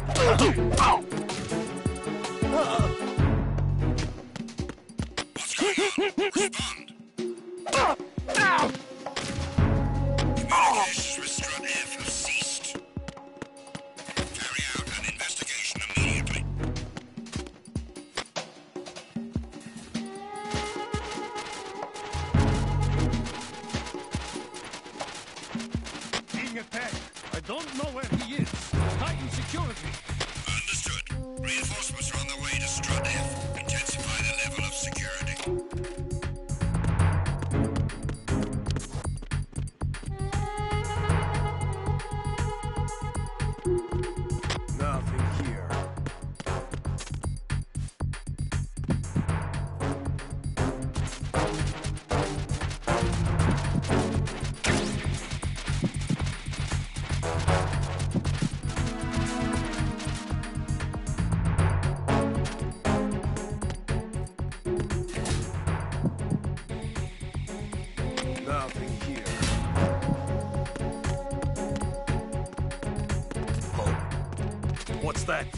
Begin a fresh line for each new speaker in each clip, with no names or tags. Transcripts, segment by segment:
Oh! was on the way to Strut F. Intensify the level of security.
that.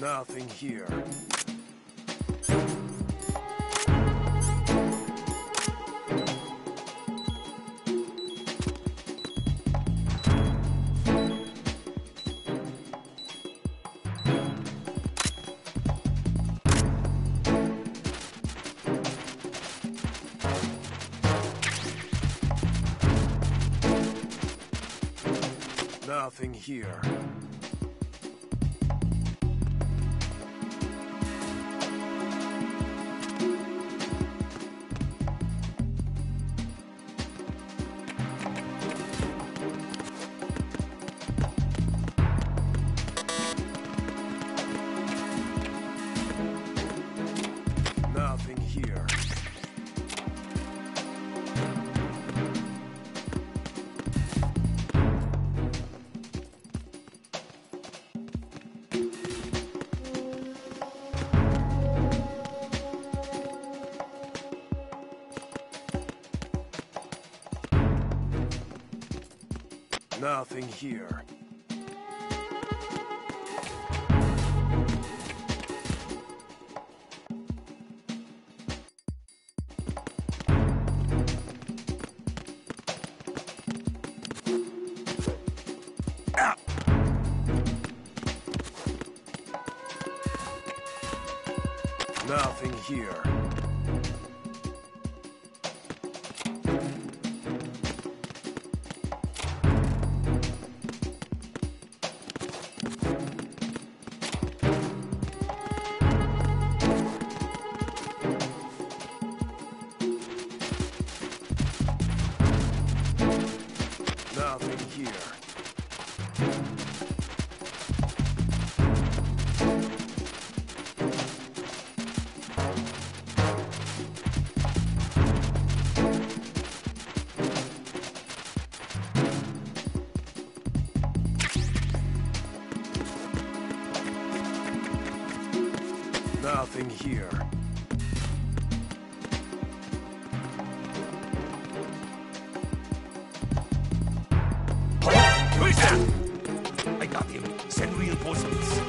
Nothing here. Nothing here. Here. Nothing here. Nothing here. Nothing here. Here.
I got him. Send reinforcements.